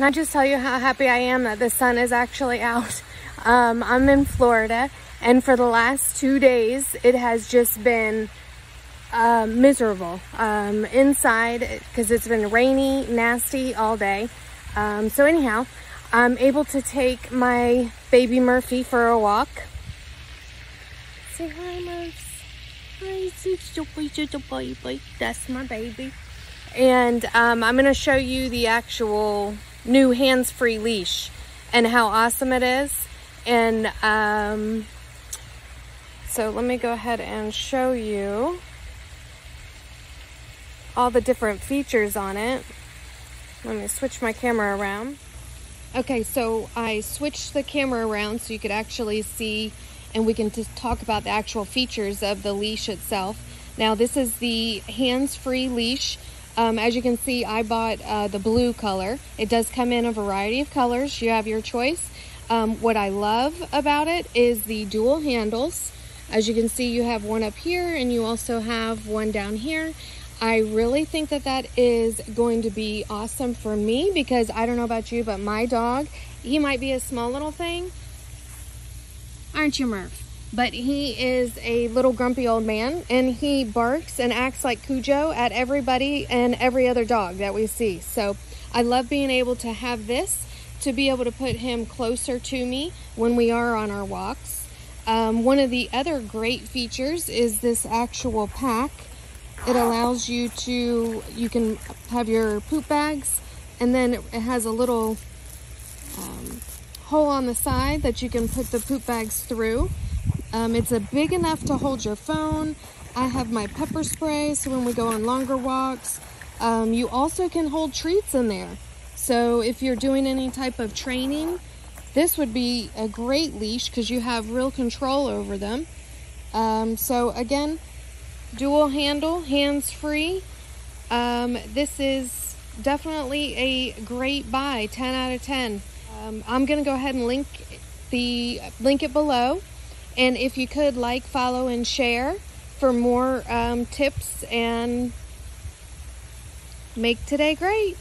can I just tell you how happy I am that the sun is actually out? Um, I'm in Florida, and for the last two days, it has just been uh, miserable um, inside because it's been rainy, nasty all day. Um, so anyhow, I'm able to take my baby Murphy for a walk. Say hi, Murph. Hi, That's my baby. And um, I'm going to show you the actual new hands-free leash and how awesome it is. And um, so let me go ahead and show you all the different features on it. Let me switch my camera around. Okay, so I switched the camera around so you could actually see and we can just talk about the actual features of the leash itself. Now this is the hands-free leash. Um, as you can see, I bought uh, the blue color. It does come in a variety of colors. You have your choice. Um, what I love about it is the dual handles. As you can see, you have one up here and you also have one down here. I really think that that is going to be awesome for me because I don't know about you, but my dog, he might be a small little thing. Aren't you, Murph? But he is a little grumpy old man and he barks and acts like Cujo at everybody and every other dog that we see. So I love being able to have this to be able to put him closer to me when we are on our walks. Um, one of the other great features is this actual pack. It allows you to, you can have your poop bags and then it has a little um, hole on the side that you can put the poop bags through. Um, it's a big enough to hold your phone. I have my pepper spray so when we go on longer walks. Um, you also can hold treats in there. So if you're doing any type of training, this would be a great leash because you have real control over them. Um, so again, dual handle, hands-free. Um, this is definitely a great buy, 10 out of 10. Um, I'm to go ahead and link the link it below. And if you could like, follow, and share for more um, tips and make today great.